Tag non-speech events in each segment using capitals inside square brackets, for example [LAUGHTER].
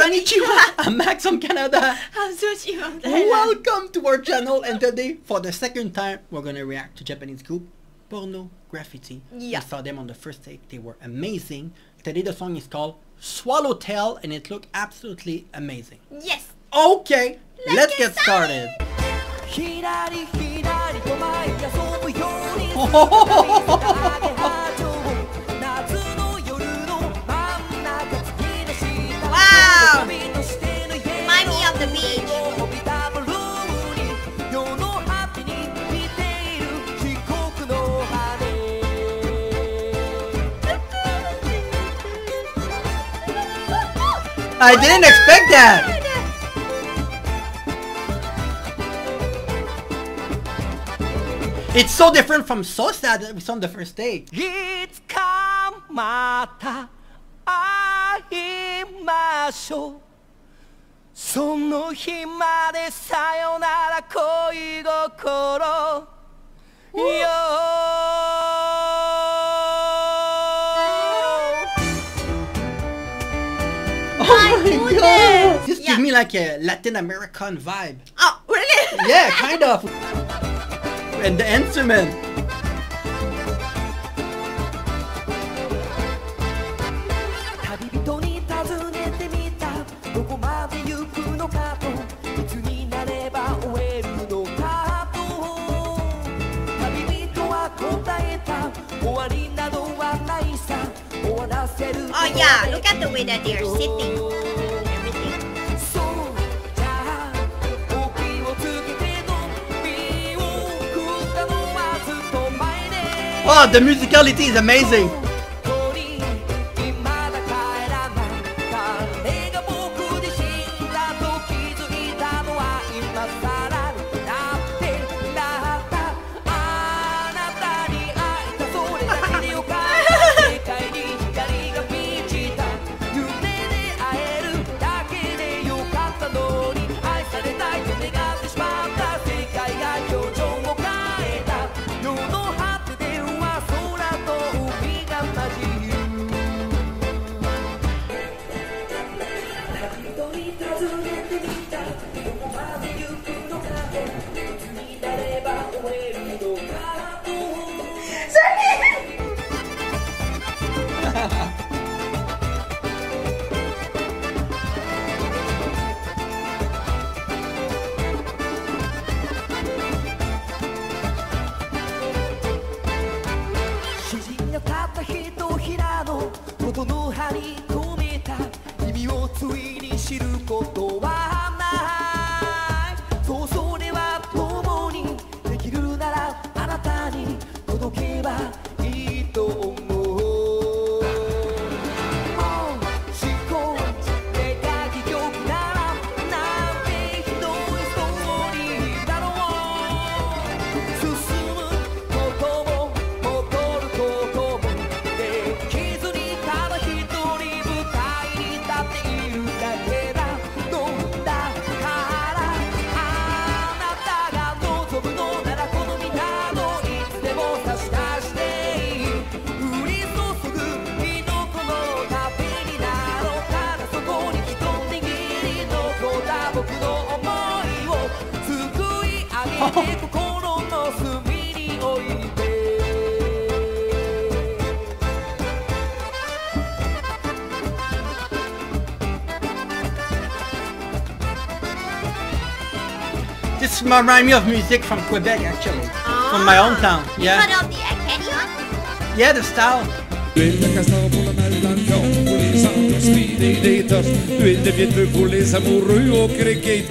Konnichiwa! [LAUGHS] I'm Max from Canada! I'm Sujy from Thailand! Welcome to our channel and today, for the second time, we're gonna react to Japanese group Porno Graffitti. Yeah. We saw them on the first take, they were amazing. Today the song is called Swallowtail and it looked absolutely amazing. Yes! Okay, let's, let's get, get started! started. [LAUGHS] [LAUGHS] I didn't expect that! It's so different from Sosa that we saw on the first day. It's kamata aimasho. その日までさよなら恋心 give me like a Latin American vibe. Oh, really? yeah, kind of. And the instrument. Oh yeah, look at the way that they are sitting. Oh, the musicality is amazing. に込めた意をついに知ることはない。そうそれは共にできるならあなたに届けばいいと思う。this reminds me of music from Quebec, actually. Oh. From my hometown. Yeah. Of the Yeah, the style. Le pour les amoureux au cricket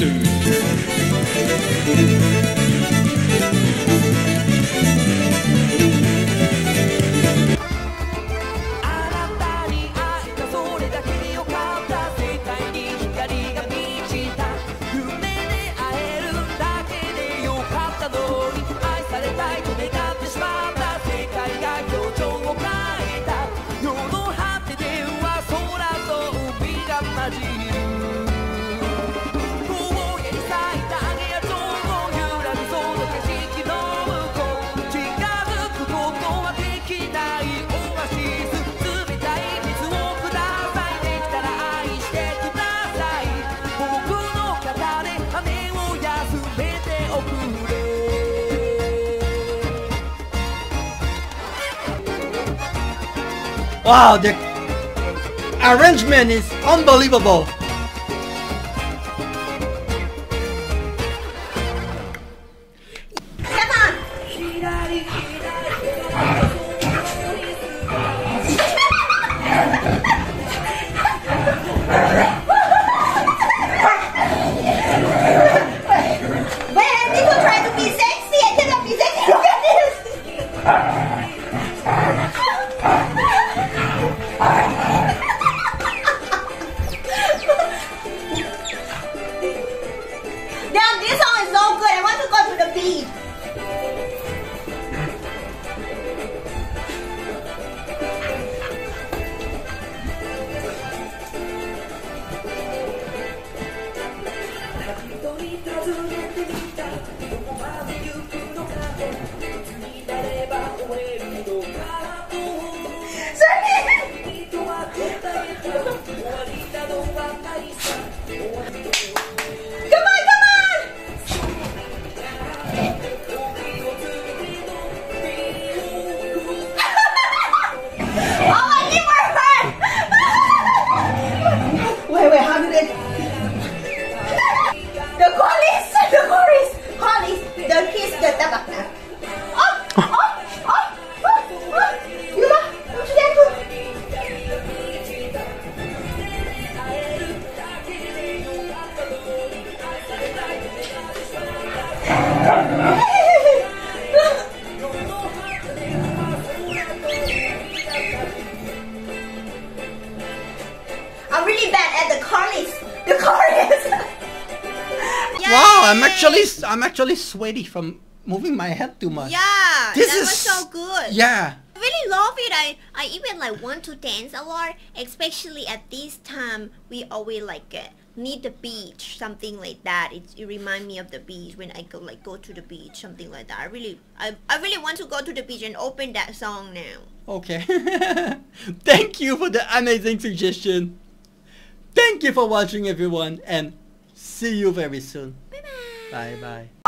Wow, the arrangement is unbelievable. Come [LAUGHS] [LAUGHS] I'm actually I'm actually sweaty from moving my head too much. Yeah, This that is was so good. Yeah. I really love it. I, I even like want to dance a lot, especially at this time. We always like uh, need the beach, something like that. It, it remind me of the beach when I go like go to the beach, something like that. I really I, I really want to go to the beach and open that song now. Okay. [LAUGHS] Thank you for the amazing suggestion. Thank you for watching everyone and see you very soon. 拜拜。